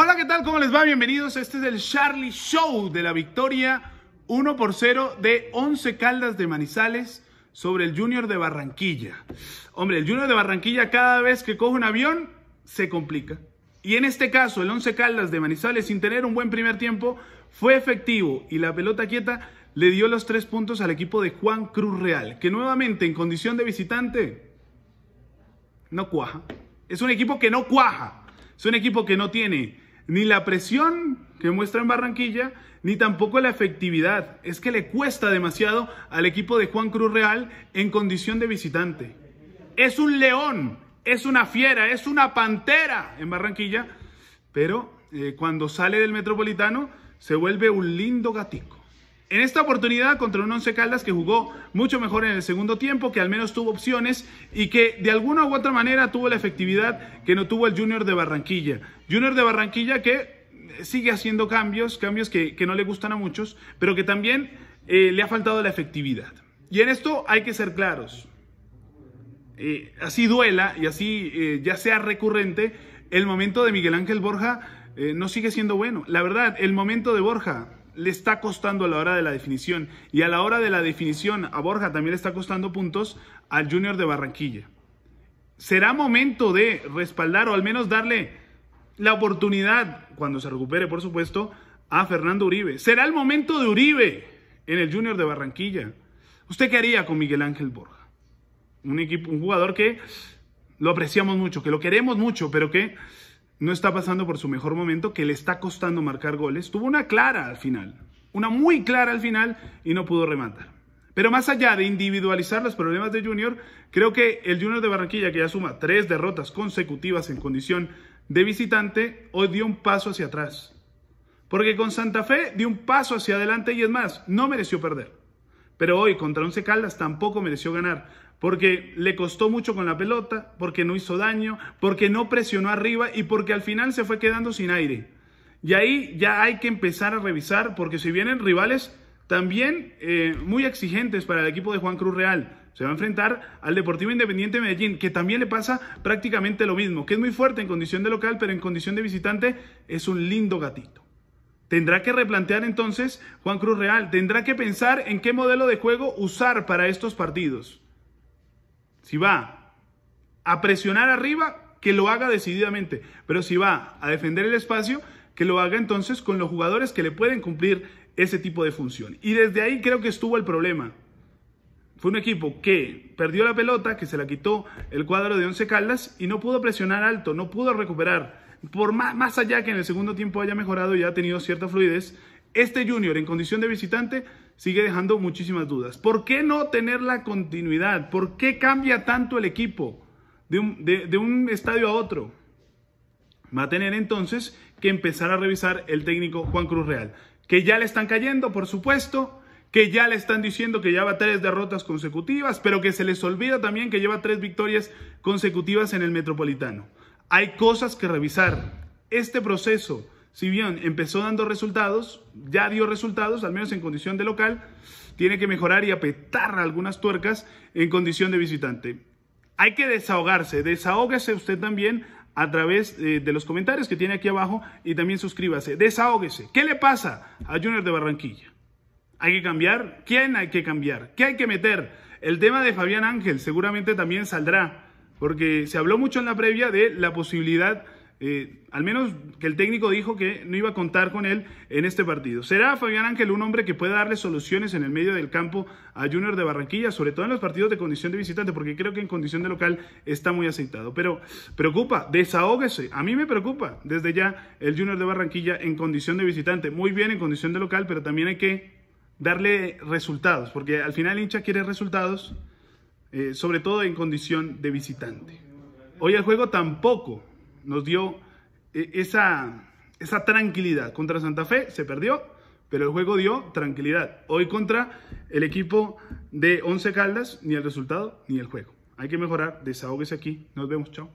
Hola, ¿qué tal? ¿Cómo les va? Bienvenidos. Este es el Charlie Show de la victoria 1 por 0 de 11 Caldas de Manizales sobre el Junior de Barranquilla. Hombre, el Junior de Barranquilla cada vez que coge un avión se complica. Y en este caso, el 11 Caldas de Manizales, sin tener un buen primer tiempo, fue efectivo y la pelota quieta le dio los tres puntos al equipo de Juan Cruz Real, que nuevamente en condición de visitante no cuaja. Es un equipo que no cuaja. Es un equipo que no tiene ni la presión que muestra en Barranquilla, ni tampoco la efectividad. Es que le cuesta demasiado al equipo de Juan Cruz Real en condición de visitante. Es un león, es una fiera, es una pantera en Barranquilla, pero eh, cuando sale del Metropolitano se vuelve un lindo gatico. En esta oportunidad contra un Once Caldas que jugó mucho mejor en el segundo tiempo, que al menos tuvo opciones y que de alguna u otra manera tuvo la efectividad que no tuvo el Junior de Barranquilla. Junior de Barranquilla que sigue haciendo cambios, cambios que, no le gustan a muchos, pero que también eh, le ha faltado la efectividad. Y en esto hay que ser claros. Eh, así duela y así eh, ya sea recurrente, el momento de Miguel Ángel Borja no sigue siendo bueno. La verdad, el momento de Borja le está costando a la hora de la definición. Y a la hora de la definición, a Borja también le está costando puntos al Junior de Barranquilla. Será momento de respaldar o al menos darle la oportunidad, cuando se recupere, por supuesto, a Fernando Uribe. Será el momento de Uribe en el Junior de Barranquilla. ¿Usted qué haría con Miguel Ángel Borja? Un, equipo, un jugador que lo apreciamos mucho, que lo queremos mucho, pero que no está pasando por su mejor momento, que le está costando marcar goles. Tuvo una clara al final, una muy clara al final y no pudo rematar. Pero más allá de individualizar los problemas de Junior, creo que el Junior de Barranquilla, que ya suma tres derrotas consecutivas en condición de visitante, hoy dio un paso hacia atrás. Porque con Santa Fe dio un paso hacia adelante y es más, no mereció perder. Pero hoy contra Once Caldas tampoco mereció ganar porque le costó mucho con la pelota, porque no hizo daño, porque no presionó arriba y porque al final se fue quedando sin aire. Y ahí ya hay que empezar a revisar, porque si vienen rivales también eh, muy exigentes para el equipo de Juan Cruz Real, se va a enfrentar al Deportivo Independiente de Medellín, que también le pasa prácticamente lo mismo, que es muy fuerte en condición de local, pero en condición de visitante es un lindo gatito. Tendrá que replantear entonces Juan Cruz Real, tendrá que pensar en qué modelo de juego usar para estos partidos. Si va a presionar arriba, que lo haga decididamente. Pero si va a defender el espacio, que lo haga entonces con los jugadores que le pueden cumplir ese tipo de función. Y desde ahí creo que estuvo el problema. Fue un equipo que perdió la pelota, que se la quitó el cuadro de Once Caldas y no pudo presionar alto, no pudo recuperar. Por más, más allá que en el segundo tiempo haya mejorado y ha tenido cierta fluidez, este Junior en condición de visitante sigue dejando muchísimas dudas. ¿Por qué no tener la continuidad? ¿Por qué cambia tanto el equipo de un, estadio a otro? Va a tener entonces que empezar a revisar el técnico Juan Cruz Real. Que ya le están cayendo, por supuesto, que ya le están diciendo que lleva tres derrotas consecutivas, pero que se les olvida también que lleva tres victorias consecutivas en el Metropolitano. Hay cosas que revisar. Este proceso si bien empezó dando resultados, ya dio resultados, al menos en condición de local, tiene que mejorar y apretar algunas tuercas en condición de visitante. Hay que desahogarse, desahógese usted también a través eh, de los comentarios que tiene aquí abajo y también suscríbase, desahógese. ¿Qué le pasa a Junior de Barranquilla? ¿Hay que cambiar? ¿Quién hay que cambiar? ¿Qué hay que meter? El tema de Fabián Ángel seguramente también saldrá, porque se habló mucho en la previa de la posibilidad eh, al menos que el técnico dijo que no iba a contar con él en este partido. ¿Será Fabián Ángel un hombre que pueda darle soluciones en el medio del campo a Junior de Barranquilla, sobre todo en los partidos de condición de visitante, porque creo que en condición de local está muy aceitado? Pero preocupa, desahógese. A mí me preocupa desde ya el Junior de Barranquilla en condición de visitante. Muy bien en condición de local, pero también hay que darle resultados, porque al final el hincha quiere resultados, eh, sobre todo en condición de visitante. Hoy el juego tampoco nos dio eh, esa, esa tranquilidad. Contra Santa Fe se perdió, pero el juego dio tranquilidad. Hoy contra el equipo de Once Caldas, ni el resultado ni el juego. Hay que mejorar, desahóguese aquí. Nos vemos, chao.